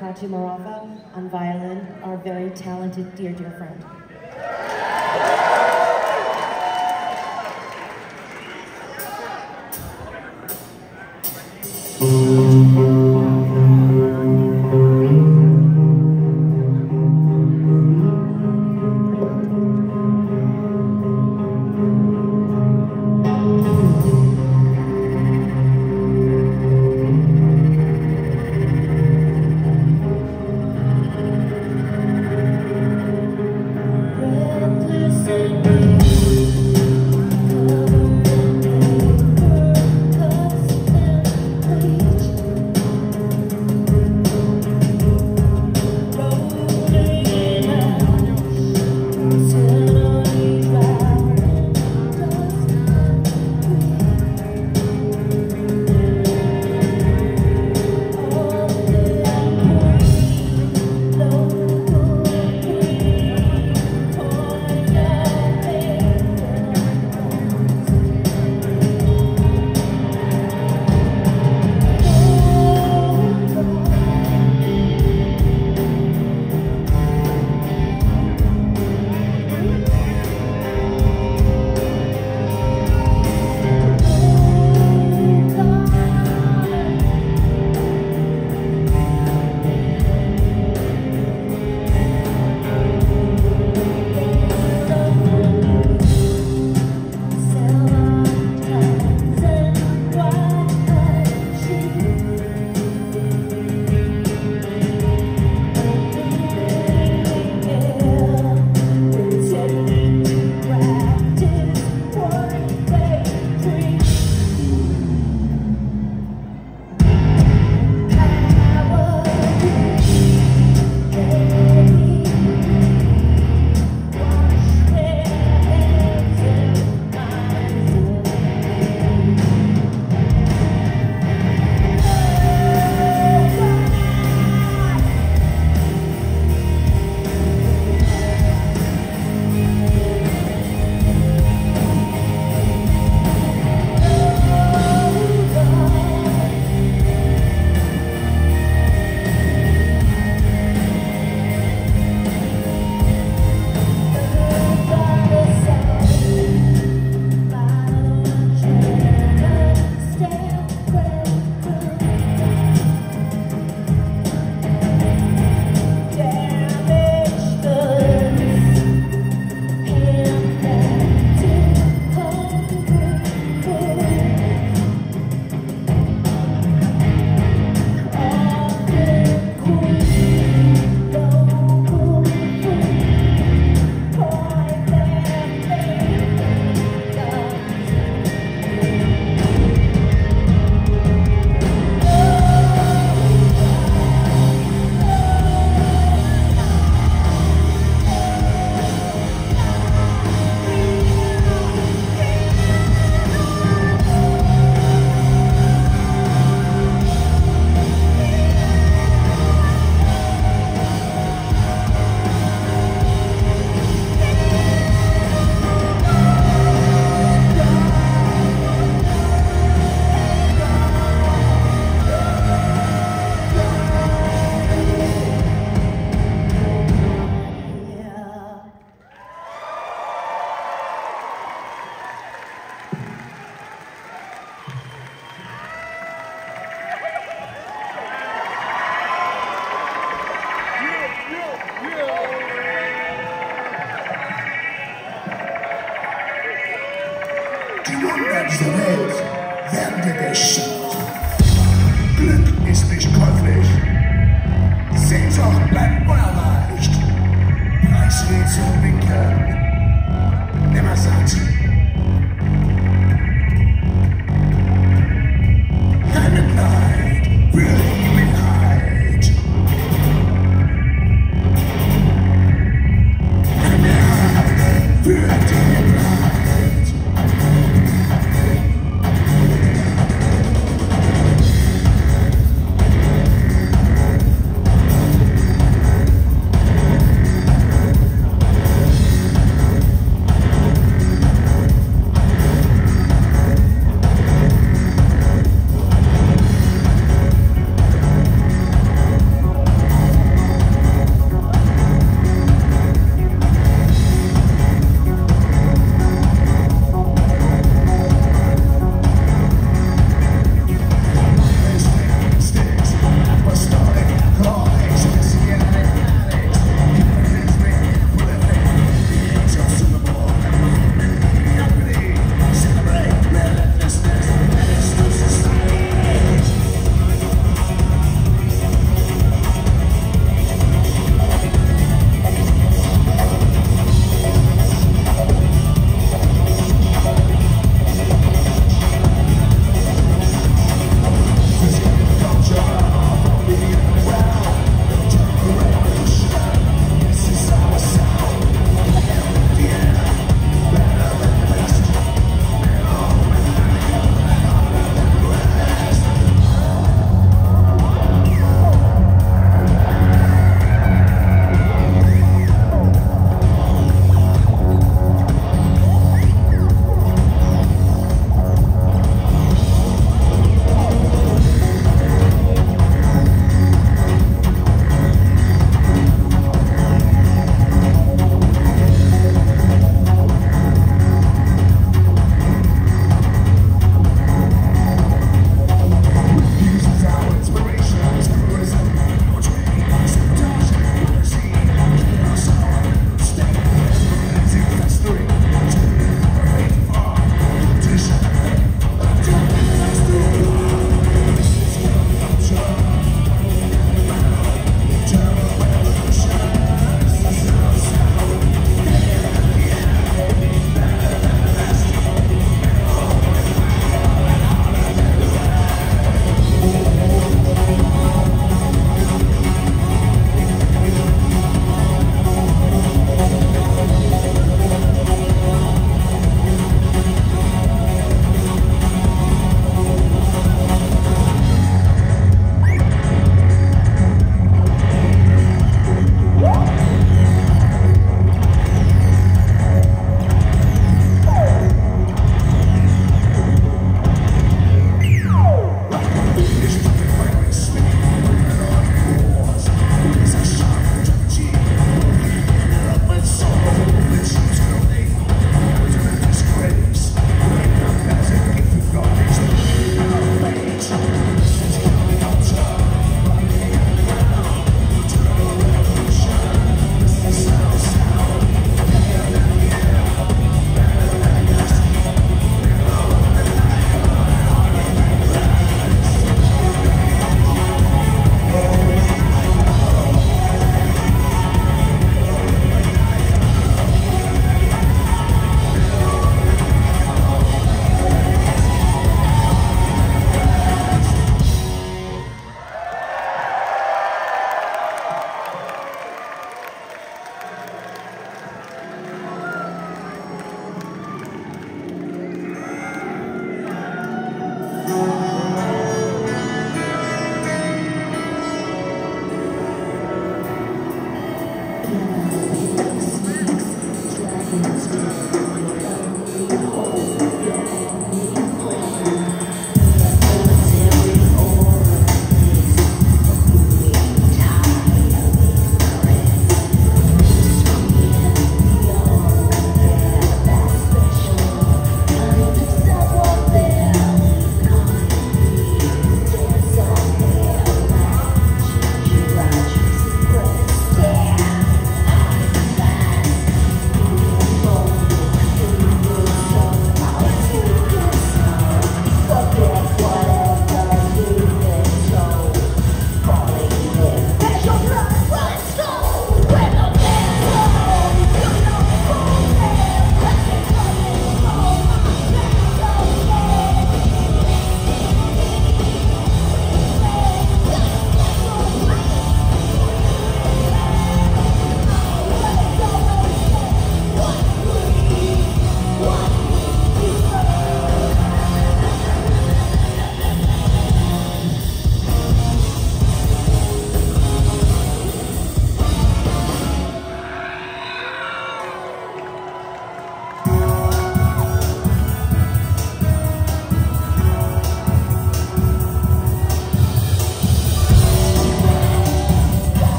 except